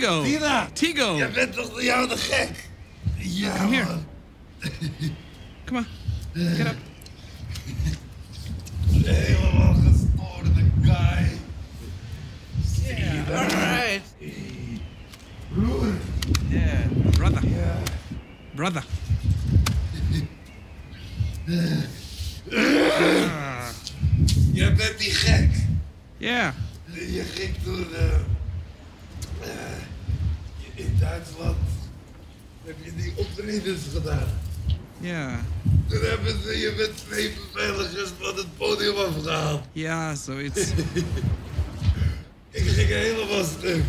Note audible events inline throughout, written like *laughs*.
Tigo! Tina! Tigo! Jij bent toch de gek? Ja, Come here. man. Come eh. on. Get up. Helemaal gestoorde guy. Yeah, all right. Broer. Yeah, brother. Ja. Brother. Jij bent die gek. Yeah. Je ging toen... eh, eh, in Duitsland heb je die optredens gedaan. Yeah. Toen hebben ze je met twee beveiligers van het podium afgehaald. Ja, zoiets. Ik ging helemaal stuk.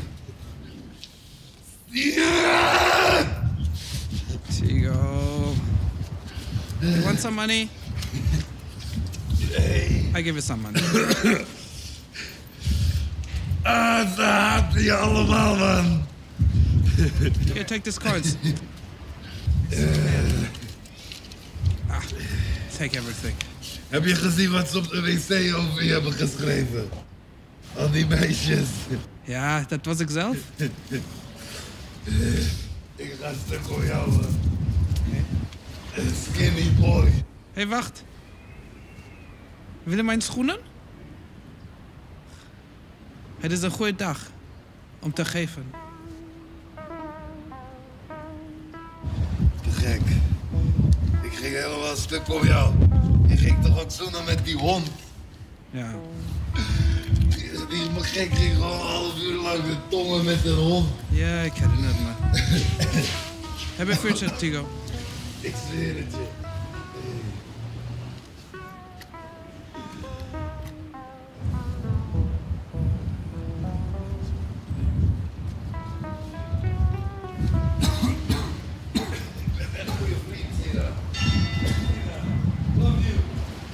Ja! Tigo. You want some money? Nee. I give you some money. Ah, ze haten je allemaal, man. Here, take this cards. *laughs* Ah, take everything. Heb je gezien wat ze op de wc over je hebben geschreven? Al die meisjes. Ja, dat was ik zelf. Ik ga stuk om jou, man. Skinny boy. hey, wacht. Wil je mijn schoenen? Het is een goede dag om te geven. Gek. Ik ging helemaal stuk om jou. Je ging toch ook zoenen met die hond? Ja. Die, die me gek ging gewoon een half uur lang de tongen met een hond. Ja, ik herinner het me. *laughs* Heb je future, Tigo? Ik zweer het je.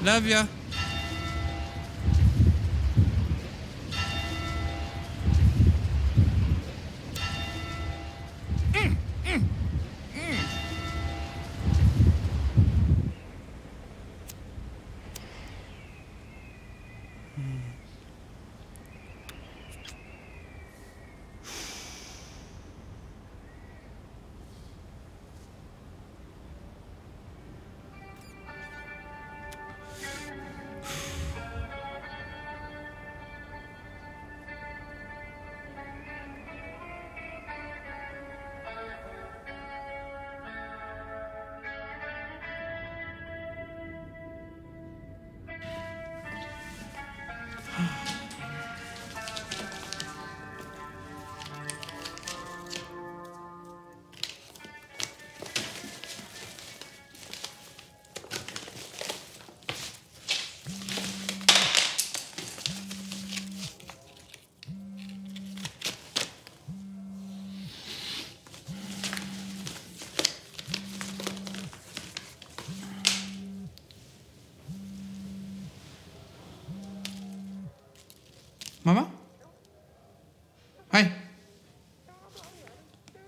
Love ya.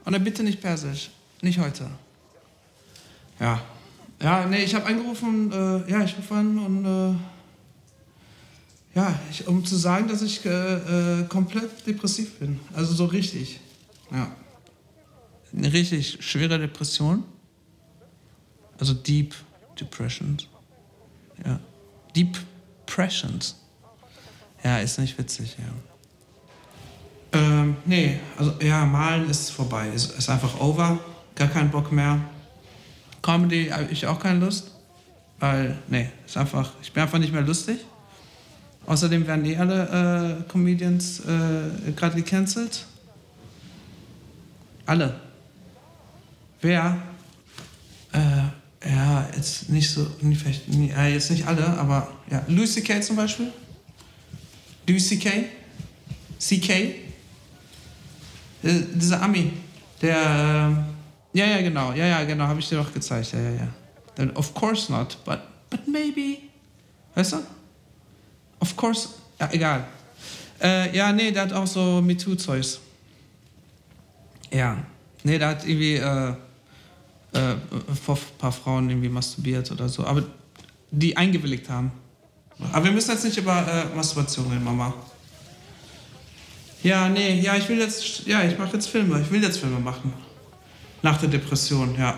Und dann bitte nicht Persisch. Nicht heute. Ja. Ja, nee, ich habe angerufen, äh, ja, ich rufe an und äh, ja, ich, um zu sagen, dass ich äh, äh, komplett depressiv bin. Also so richtig. Ja. Eine richtig schwere Depression. Also Deep Depressions. Ja. Deep Depressions. Ja, ist nicht witzig, ja. Ähm, nee, also ja, malen ist vorbei. Ist, ist einfach over. Gar keinen Bock mehr. Comedy habe ich auch keine Lust. Weil, nee, ist einfach, ich bin einfach nicht mehr lustig. Außerdem werden eh alle äh, Comedians äh, gerade gecancelt. Alle. Wer? Äh, ja, jetzt nicht so, vielleicht, äh, jetzt nicht alle, aber ja, Louis C.K. zum Beispiel. Louis C.K. CK. Äh, dieser Ami, der, äh, ja, ja, genau, ja, ja, genau, habe ich dir doch gezeigt, ja, ja, ja. Then, of course not, but, but maybe. Weißt du? Of course, ja, egal. Äh, ja, nee, der hat auch so MeToo-Zeugs. Ja. Nee, der hat irgendwie äh, äh, vor ein paar Frauen irgendwie masturbiert oder so, aber die eingewilligt haben. Aber wir müssen jetzt nicht über äh, Masturbation reden, Mama. Ja, nee, ja, ich will jetzt, ja, ich mache jetzt Filme. Ich will jetzt Filme machen. Nach der Depression, ja.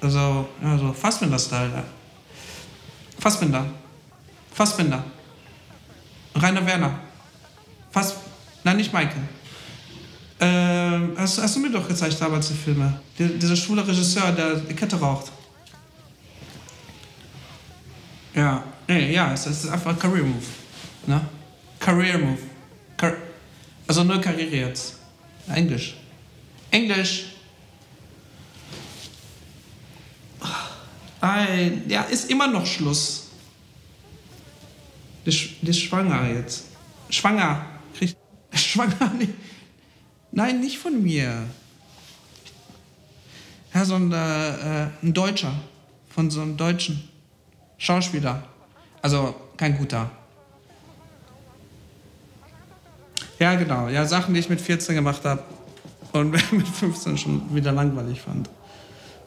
Also, ja, so Fassbinder-Style. Fassbinder. Fassbinder. Rainer Werner. Fass, nein, nicht Michael. Ähm, hast, hast du mir doch gezeigt damals die Filme? Die, dieser schwule Regisseur, der die Kette raucht. Ja, nee, ja, es ist einfach ein Career Move. Ne? Career Move. Car also nur Karriere jetzt. Englisch. Englisch. Ein, ja, ist immer noch Schluss. Die, Sch- die ist schwanger jetzt. Schwanger. Kriegt, *laughs* schwanger nicht. Nein, nicht von mir. Ja, so ein, äh, äh, ein Deutscher. Von so einem Deutschen. Schauspieler. Also kein guter. Ja, genau. Ja, Sachen, die ich mit 14 gemacht habe und *laughs* mit 15 schon wieder langweilig fand.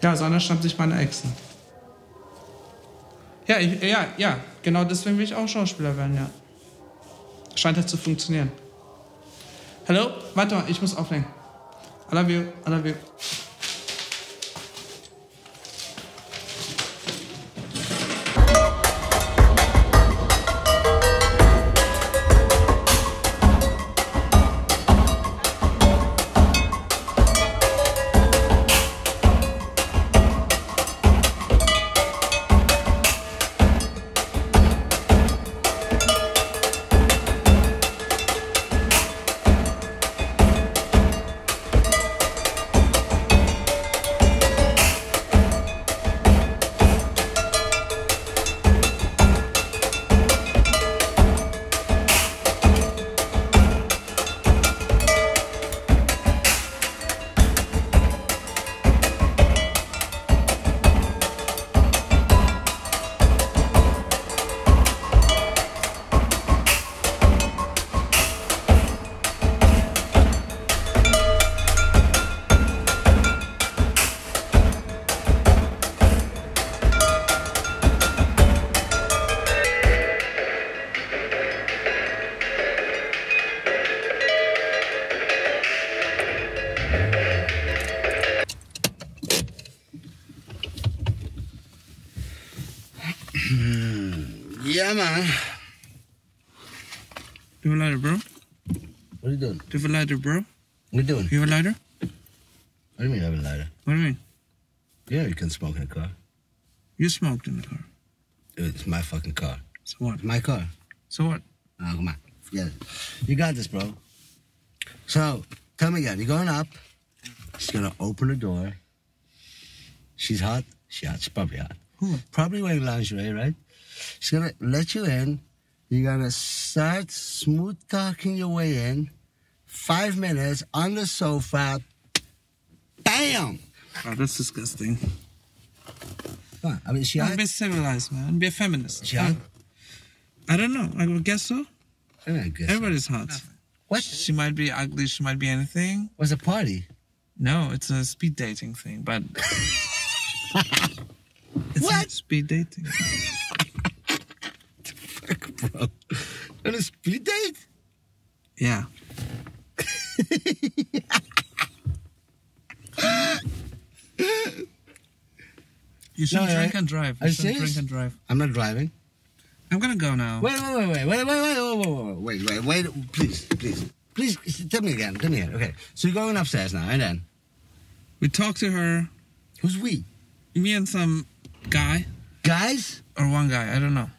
Ja, so stand sich meine Exen. Ja, ich, ja, ja, genau deswegen will ich auch Schauspieler werden, ja. Scheint halt zu funktionieren. Hallo? Warte mal, ich muss auflegen. I love you, I love you. Lighter, bro? What are you doing? You have a lighter? What do you mean I have a lighter? What do you mean? Yeah, you can smoke in a car. You smoked in the car. It's my fucking car. So what? My car. So what? Oh, come on. Forget it. You got this, bro. So, tell me again. You're going up. She's going to open the door. She's hot. She's hot. She's probably hot. Who? Probably wearing lingerie, right? She's going to let you in. You're going to start smooth talking your way in. Five minutes on the sofa. Bam! Oh, that's disgusting. On. I mean, she be civilized, man. Be a feminist. She? I don't know. I would guess so. I mean, I guess so. Everybody's hot. What? She might be ugly. She might be anything. was a party? No, it's a speed dating thing, but. *laughs* it's What? Speed dating. *laughs* fuck, Bro. On a speed date? Yeah. You should No, drink I- and drive. You should drink and drive. I'm not driving. I'm gonna go now. Wait, wait, wait, wait, wait, wait, wait, wait, wait, wait, wait, wait, wait, please, please, please, tell me again, tell me again. Okay, so you're going upstairs now, and then We talk to her, who's we? me and some guy Guys? or one guy, I don't know.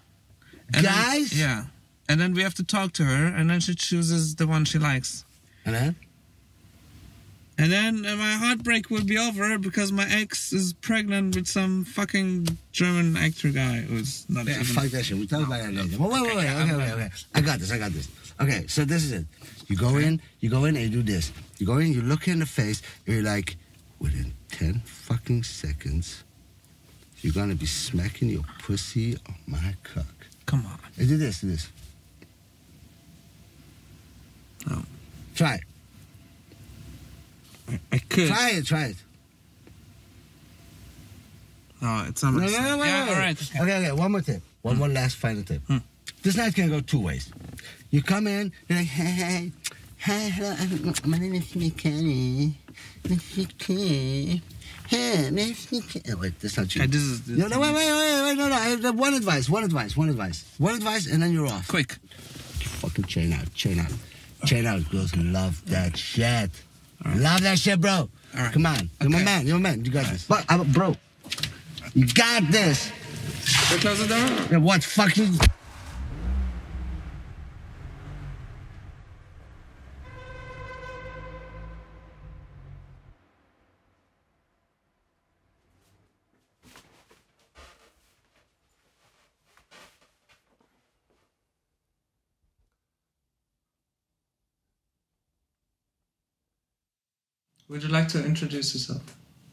And then- Guys? yeah. And then we have to talk to her, and then she chooses the one she likes. And then? And then uh, my heartbreak will be over because my ex is pregnant with some fucking German actor guy who's not Yeah, even. fuck that shit. We'll talk about that later. Wait, wait, wait, wait. Okay, okay, okay. I got this. I got this. Okay, so this is it. You go in. You go in and you do this. You go in. You look in the face. And you're like, within ten fucking seconds, you're gonna be smacking your pussy on my cock. Come on. And do this. Do this. No. Try it. I, could. Try it. Try it. No, it's not. No, no, style. no, wait, yeah, all right. Okay. Okay, okay. One more tip. One, one last final tip. Hmm. This night can go two ways. You come in, you're like, hey, hey, Hi, hello. My name is Mikani. Mikani. Hey, Mikani. Oh, wait, that's not you. Okay, this is. This No, no, wait, wait, wait, wait, no, no. I have one advice, one advice, one advice, one advice, and then you're off. Quick. Fucking chain out, chain out, chain out. Girls love that shit. Love that shit, bro. All right. Come on, you're my man, you're my man. You got this. But, uh, bro, you got this. We close the door? Yeah, what fucking? Would you like to introduce yourself?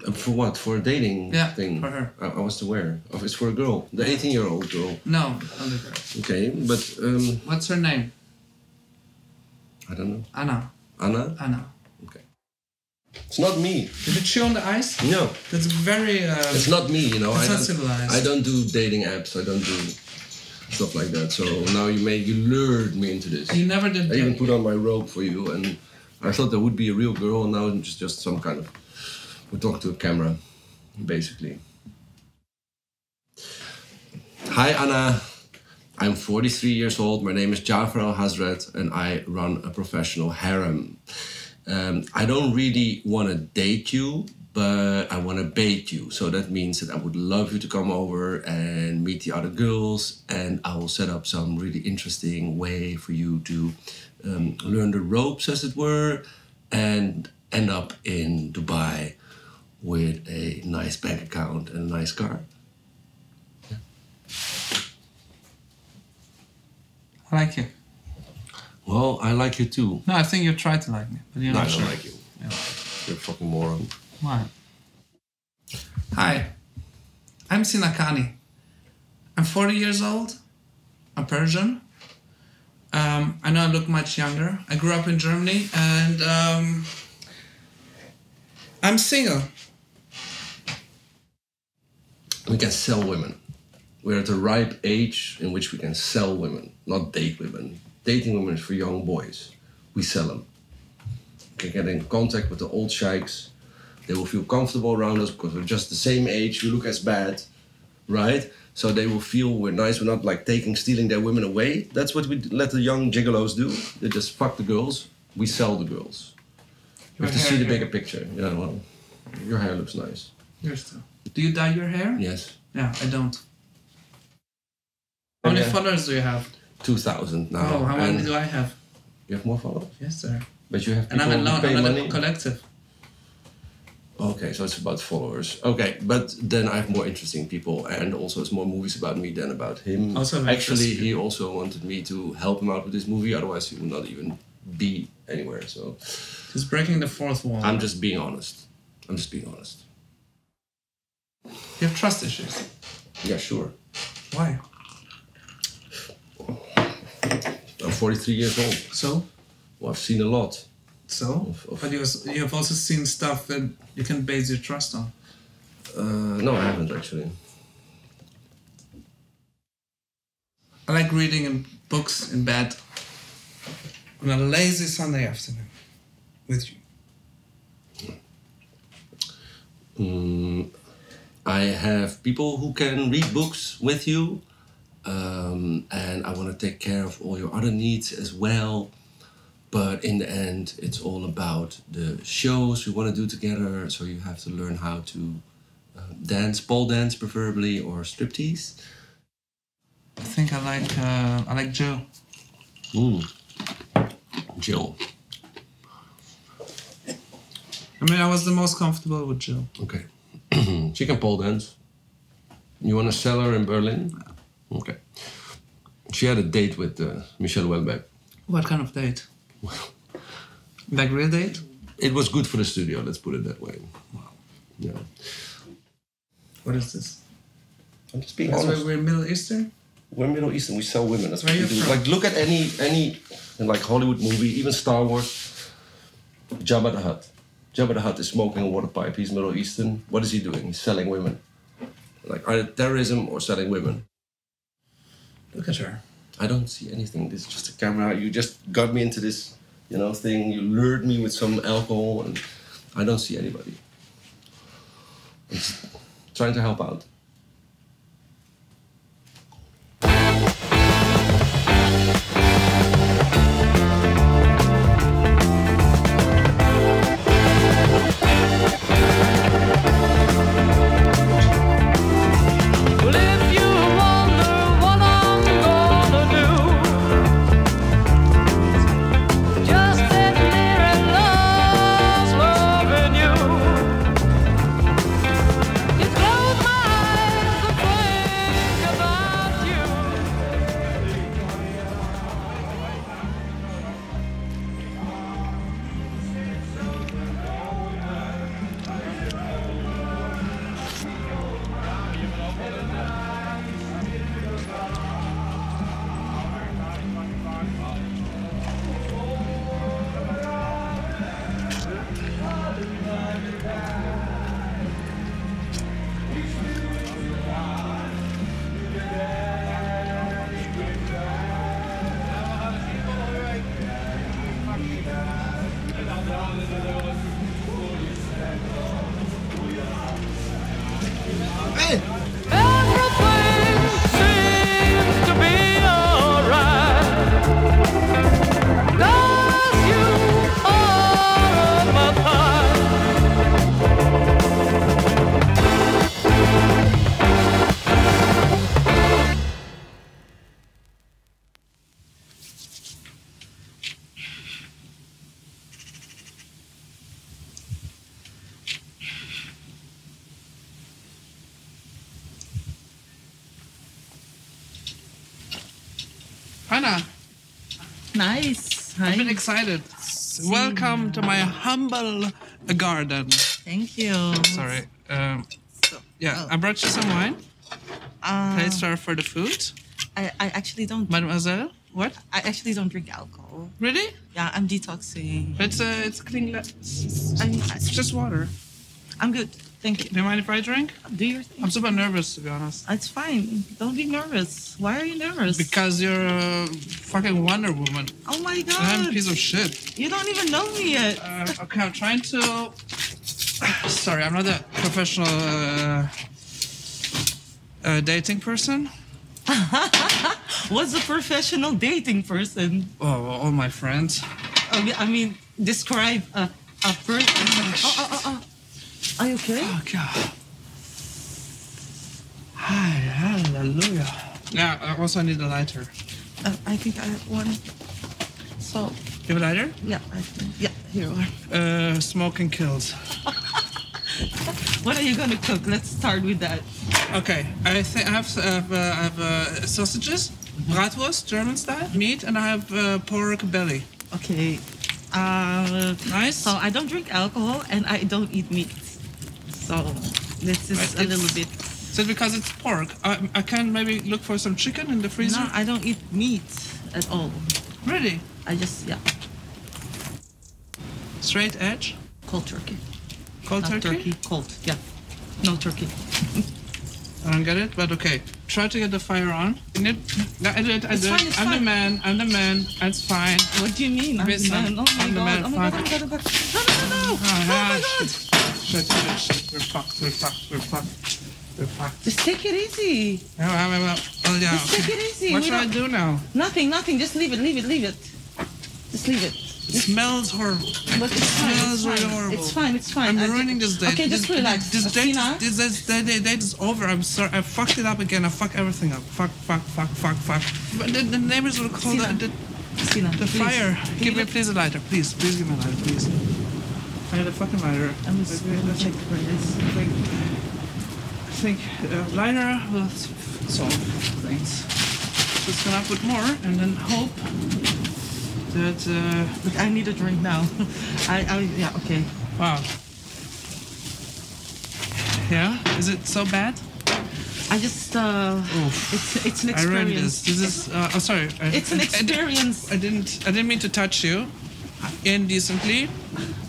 Uh, For what? For a dating Yeah, thing? for her. I, I was aware. Of it's for a girl, the 18 year old girl. No, only girl. Okay, but um, What's her name? I don't know. Anna. Anna? Anna. Okay. It's not me. Did it chew on the ice? No, That's very. Uh, it's not me. You know, It's I not civilized. I don't do dating apps. I don't do stuff like that. So now you made you lured me into this. you never did. I even put on my robe for you, and I thought there would be a real girl, now it's just just some kind of. We talk to a camera, basically. Hi Anna, I'm 43 years old. My name is Jafar Al Hazret, and I run a professional harem. Um, I don't really want to date you, but I want to bait you. So that means that I would love you to come over and meet the other girls, and I will set up some really interesting way for you to um, learn the ropes, as it were, and end up in Dubai with a nice bank account and a nice car. I like you. Well, I like you too. No, I think you tried to like me, but you're No, I not don't sure. like you. Yeah. You're a fucking moron. Why? Hi, I'm Sina Khani. I'm 40 years old. I'm Persian. Um, I know I look much younger. I grew up in Germany and um, I'm single. We can sell women. We're at a ripe age in which we can sell women, not date women. Dating women is for young boys. We sell them. We can get in contact with the old sheiks. They will feel comfortable around us because we're just the same age. We look as bad, right? So they will feel we're nice. We're not like taking, stealing their women away. That's what we let the young gigolos do. They just fuck the girls. We sell the girls. You have to see the bigger picture. Yeah, well, your hair looks nice. Yours too. Do you dye your hair? Yes. Yeah, I don't. Oh, how many Okay. followers do you have? 2,000 now. Oh, how many do I have? You have more followers? Yes, sir. But you have And I'm alone. pay I'm money? a collective. Okay, so it's about followers. Okay, but then I have more interesting people, and also it's more movies about me than about him. Also Actually, he also wanted me to help him out with this movie, otherwise he would not even be anywhere. So He's breaking the fourth wall. I'm just being honest. I'm just being honest. you have trust issues. Yeah, sure. Why? I'm 43 years old. So? Well, I've seen a lot. So? But you also- you have also seen stuff that you can base your trust on. Uh, no, I haven't actually. I like reading in books in bed on a lazy Sunday afternoon with you. Mm, I have people who can read books with you, um, and I want to take care of all your other needs as well. But in the end, it's all about the shows we want to do together. So you have to learn how to uh, dance, pole dance preferably, or striptease. I think I like uh, I like Joe. Mm. Jill. I mean, I was the most comfortable with Jill. Okay. *clears throat* she can pole dance. You want to sell her in Berlin? Okay. She had a date with uh, Michel Houellebecq. What kind of date? *laughs* Like real date? It was good for the studio, let's put it that way. Wow. Yeah. What is this? I'm just being That's why honest. we're Middle Eastern. We're Middle Eastern, we sell women. That's what Where we you do. from? Like, look at any, any in like Hollywood movie, even Star Wars. Jabba the Hutt. Jabba the Hutt is smoking a water pipe. He's Middle Eastern. What is he doing? He's selling women. Like, either terrorism or selling women. Look at her. I don't see anything. This is just a camera. You just got me into this you know, thing. You lured me with some alcohol, and I don't see anybody. I'm trying to help out. Nice. Hi. I've been excited. Welcome to my humble garden. Thank you. Sorry. Um, yeah, oh. I brought you some wine. Uh, Please serve for the food. I, I actually don't. Mademoiselle, what? I actually don't drink alcohol. Really? Yeah, I'm detoxing. It's uh, it's clean. It's it's just water. I'm good. Thank you. Do you mind if I drink? Do your thing. I'm super nervous to be honest. It's fine. Don't be nervous. Why are you nervous? Because you're a fucking Wonder Woman. oh my And I'm a piece of shit. You don't even know me yet. Uh, okay, I'm trying to. Sorry, I'm not a professional uh, uh, dating person. *laughs* What's a professional dating person? Oh, all my friends. I mean, I mean describe a, a person. Oh, oh, oh, oh. Are you okay? Oh God. Hi, hallelujah. Yeah, I also need a lighter. Uh, I think I have one. So, You have a lighter? yeah, I think, yeah, here you are. Uh, smoking kills. *laughs* What are you gonna cook? Let's start with that. Okay, I think I have uh, I have uh, sausages, bratwurst, German style, meat, and I have uh, pork belly. Okay. Uh, Nice. so I don't drink alcohol and I don't eat meat. So this is Right, a little bit. So because it's pork, I, I can maybe look for some chicken in the freezer. No, I don't eat meat at all. Really? I just yeah, Straight edge, cold turkey. cold Not turkey. Cold. Yeah. No turkey. I don't get it, but okay. Try to get the fire on. You need- I did. I did. fine, I'm the man. I'm the man. It's fine. What do you mean? I'm Miss, the man. I'm- Oh my I'm the god. man, Oh my god. Oh my god. Oh my god. No no no no. Oh, Oh my oh god. Shit, shit, shit. We're fucked. We're fucked. We're fucked. We're fucked. Just take it easy. Well. Oh, yeah. Just take it easy. What We should I don't- now? Nothing. Nothing. Just leave it. Leave it. Leave it. Just leave it. It smells horrible. But it's fine. It's smells really fine. horrible. It's fine. It's fine. I'm ruining this date. Okay, just this, relax. This date, this, this, this date, date is over. I'm sorry. I fucked it up again. I fucked everything up. Fuck, fuck, fuck, fuck, fuck. But the, the neighbors will call the, the, Asina, the please. fire. Can Give me please a lighter. Please, please give me a lighter, please. I need a fucking lighter. I'm just gonna check where it is. I think, uh, lighter will solve things. Just gonna put more and then hope that. Uh, Look, I need a drink now. *laughs* I, I, yeah, okay. wow. Yeah, is it so bad? I just, uh, Oof. it's, it's an experience. I read this. This is. Uh, oh, sorry. I, It's an I- I experience. I didn't. I didn't mean to touch you indecently.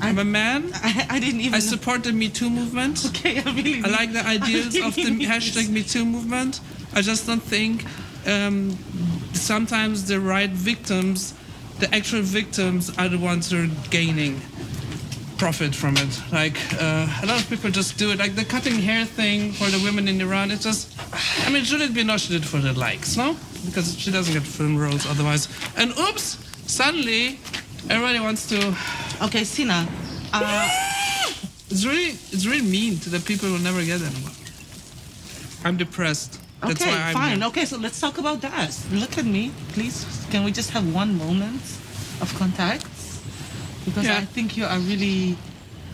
I'm a man. I, I didn't even. I support the Me Too movement. *laughs* Okay, I really. I like the *laughs* ideas of the *laughs* hashtag Me Too movement. I just don't think um, sometimes the right victims the actual victims are the ones who are gaining profit from it. Like uh, a lot of people just do it, like the cutting hair thing for the women in Iran. It's just, I mean, should it be not? Should it for the likes? No, because she doesn't get film roles otherwise. And oops, suddenly everybody wants to. Okay, Sina. Uh, It's really, it's really mean to the people who never get anymore. I'm depressed. That's okay, why I'm fine. here. Okay, so let's talk about that. Look at me, please. Can we just have one moment of contact? Because Yeah. I think you are really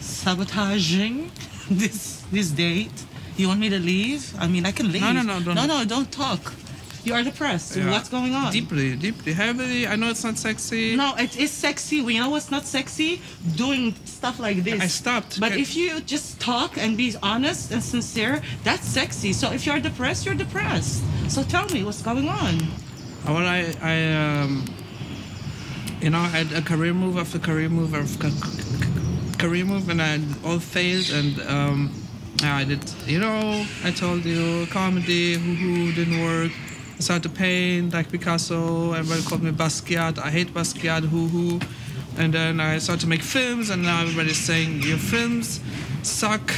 sabotaging *laughs* this this date. You want me to leave? I mean, I can leave. No, no, no, don't- no, no, don't talk. You are depressed. Yeah. What's going on? Deeply, deeply, heavily. I know it's not sexy. No, it is sexy. You know what's not sexy? Doing stuff like this. I stopped. But if you just talk and be honest and sincere, that's sexy. So if you're depressed, you're depressed. So tell me what's going on. Well, I, I, um, you know, I had a career move after career move after ca- ca- career move, and I all failed. And um, I did, you know, I told you, comedy, hoo hoo, didn't work. I started to paint like Picasso. Everybody called me Basquiat. I hate Basquiat, hoo hoo. And then I started to make films, and now everybody's saying your films suck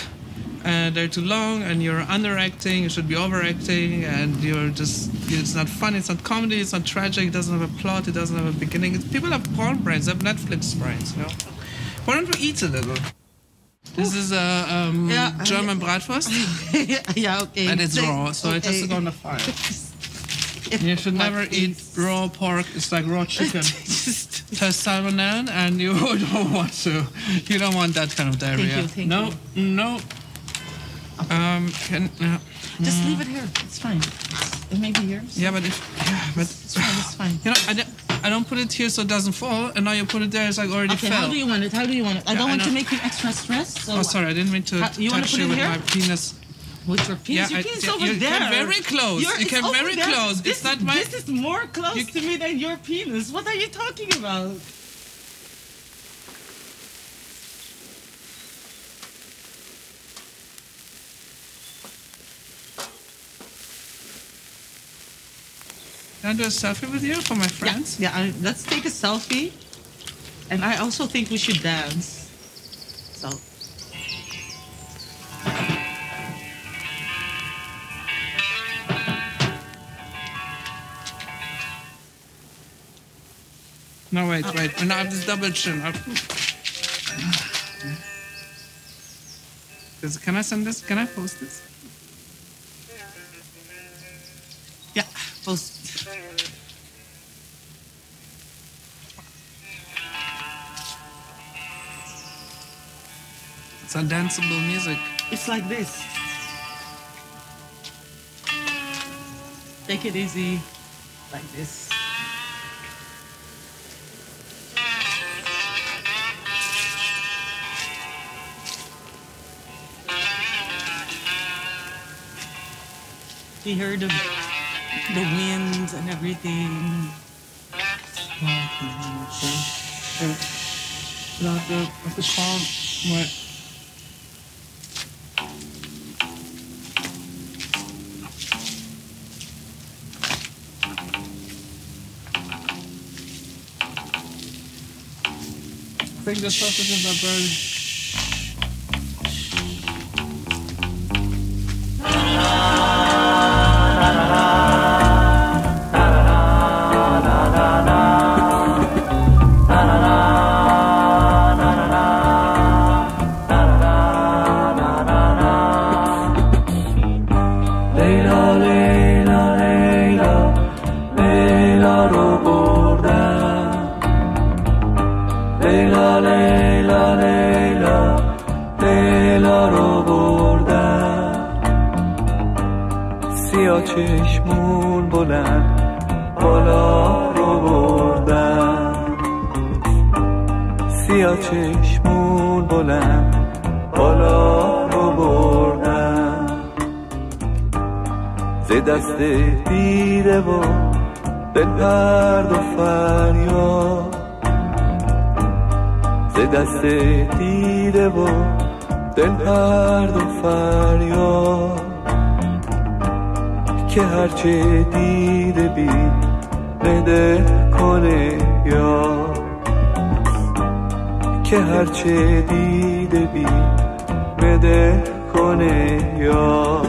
and they're too long and you're underacting you should be overacting and you're just it's not funny, it's not comedy it's not tragic it doesn't have a plot it doesn't have a beginning it's, people have porn brains they have netflix brains you know why don't we eat a little this is a um, Yeah, german bratwurst *laughs* yeah, okay. and it's raw so it has to okay. go on the fire *laughs* *laughs* you should never eat raw pork it's like raw *laughs* chicken Just- has salmonella and you *laughs* don't want to you don't want that kind of diarrhea you, thank no no um can uh, Just leave it here. It's fine. It may be yours. Yeah, but if yeah, but It's fine. It's *sighs* fine. you know, I don't, I don't put it here so it doesn't fall, and now you put it there, it's like already Okay, fell. how do you want it? How do you want it? I Yeah, don't I want to make you extra stressed. So oh, sorry, I didn't mean to Uh, you touch put you it with here? my penis. With your penis, Yeah, your I- penis yeah, over you there. very close. You it's came very there. close. It's This, not my- This is more close You- to me than your penis. What are you talking about? Can I do a selfie with you for my friends? Yeah, yeah. I, let's take a selfie, and I also think we should dance. So. No, wait, wait. We now this double chin. Is- Can I send this? Can I post this? Yeah, post. It's a danceable music. It's like this. Take it easy, like this. You heard of the winds and everything. No, the, of the calm. What? I think the sausages are burned. دست دیده و دل پرد و فریاد. ز دست دیده و دل پرد و فریاد. که هرچه دیده بی بده کنه یا که هرچه دیده بی بده کنه یا